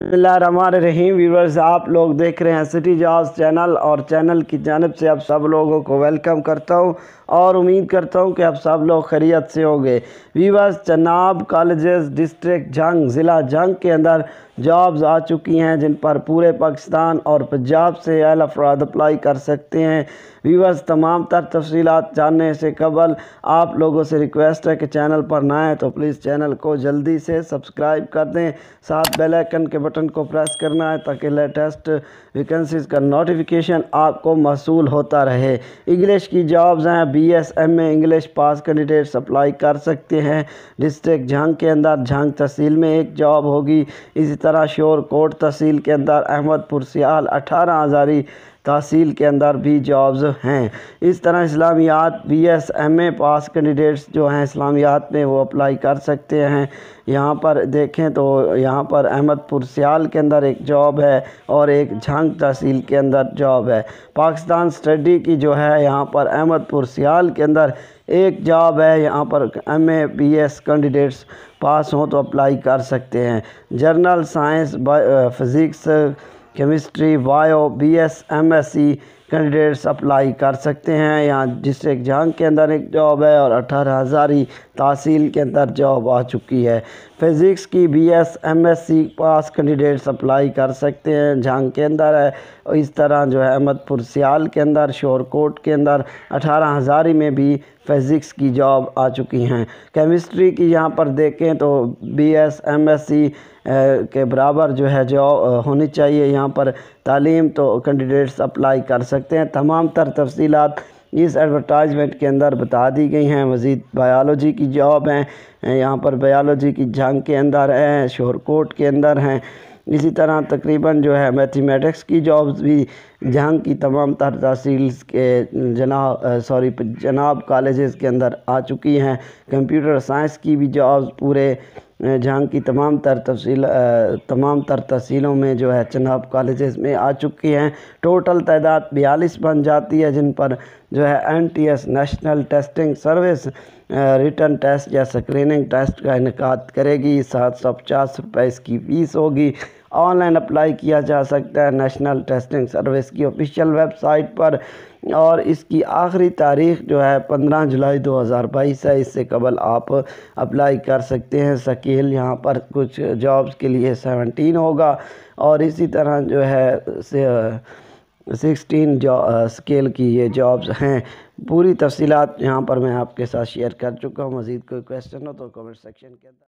रहीम viewers आप लोग देख रहे हैं सिटी जॉब्स चैनल और चैनल की जानब से आप सब लोगों को वेलकम करता हूँ और उम्मीद करता हूँ कि आप सब लोग खरीत से होंगे। व्यूवर्स चनाब कॉलेजेस, डिस्ट्रिक्ट जंग ज़िला जंग के अंदर जॉब्स आ चुकी हैं जिन पर पूरे पाकिस्तान और पंजाब से अहल अफराद अप्लाई कर सकते हैं। व्यूवर्स तमाम तर तफसीत जानने से कबल आप लोगों से रिक्वेस्ट है कि चैनल पर ना आए तो प्लीज़ चैनल को जल्दी से सब्सक्राइब कर दें। साथ बेल आइकन के बटन को प्रेस करना है ताकि लेटेस्ट वैकेंसीज़ का नोटिफिकेशन आपको मौसू होता रहे। इंग्लिश की जॉब्स हैं B S M A English pass candidates apply कर सकते हैं। डिस्ट्रिक्ट झांग के अंदर झांग तहसील में एक जॉब होगी। इसी शोर कोट तहसील के अंदर अहमदपुर सियाल अठारह हज़ारी तहसील के अंदर भी जॉब्स हैं। इस तरह इस्लामियात B S M A pass candidates जो हैं इस्लामियात में वो अप्लाई कर सकते हैं। यहाँ पर देखें तो यहाँ पर अहमदपुर सियाल के अंदर एक जॉब है और एक झांग तहसील के अंदर जॉब है। पाकिस्तान स्टडी की जो है यहाँ पर अहमदपुर सियाल के अंदर एक जॉब है। यहाँ पर M A B S candidates pass हों तो अप्लाई कर सकते हैं। General science physics chemistry bio B S M S C candidates apply कर सकते हैं। यहाँ डिस्ट्रिक्ट जहांग के अंदर एक जॉब है और अठारह हज़ारी तहसील के अंदर जॉब आ चुकी है। फ़िज़िक्स की B S M S C pass candidates apply कर सकते हैं। जहांग के अंदर है और इस तरह जो है अहमदपुर, सियाल के अंदर, शोरकोट के अंदर अठारह हज़ारी में भी फ़िज़िक्स की जॉब आ चुकी हैं। केमिस्ट्री की यहाँ पर देखें तो B S M S C के बराबर जो है जॉब होनी चाहिए। यहाँ पर तालीम तो कैंडिडेट्स अप्लाई कर सकते हैं। तमाम तर तफसीलात इस एडवर्टाइजमेंट के अंदर बता दी गई हैं। मज़ीद बायोलॉजी की जॉब हैं। यहाँ पर बायोलॉजी की जंग के अंदर है। शोरकोट के अंदर हैं। इसी तरह तकरीबन जो है मैथमेटिक्स की जॉब्स भी जहाँ की तमाम तर तहसील के जनाब सॉरी जनाब कॉलेजेस के अंदर आ चुकी हैं। कंप्यूटर साइंस की भी जॉब्स पूरे जहाँ की तमाम तर तफसील तमाम तर तहसीलों में जो है चनाब कॉलेज में आ चुकी हैं। टोटल तादाद बयालीस बन जाती है जिन पर जो है N T S national testing service written test या स्क्रीनिंग टेस्ट का इनका करेगी। सात सौ पचास रुपये इसकी फ़ीस होगी। ऑनलाइन अप्लाई किया जा सकता है नेशनल टेस्टिंग सर्विस की ऑफिशियल वेबसाइट पर। और इसकी आखिरी तारीख जो है पंद्रह जुलाई 2022 है। इससे कबल आप अप्लाई कर सकते हैं। शकील यहाँ पर कुछ जॉब्स के लिए सेवनटीन होगा। और इसी तरह जो है सिक्सटीन स्केल की ये जॉब्स हैं। पूरी तफसीत यहाँ पर मैं आपके साथ शेयर कर चुका हूँ। मज़ीद कोई क्वेश्चन हो तो कमेंट सेक्शन के अंदर।